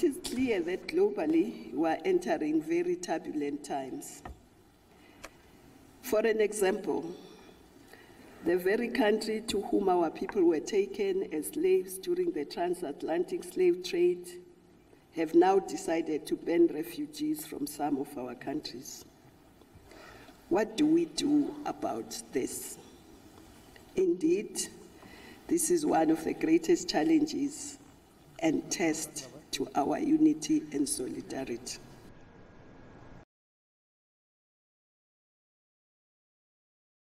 It is clear that globally we are entering very turbulent times. For an example, the very country to whom our people were taken as slaves during the transatlantic slave trade have now decided to ban refugees from some of our countries. What do we do about this? Indeed, this is one of the greatest challenges and test to our unity and solidarity.